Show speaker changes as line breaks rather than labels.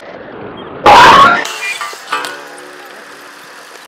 Bye.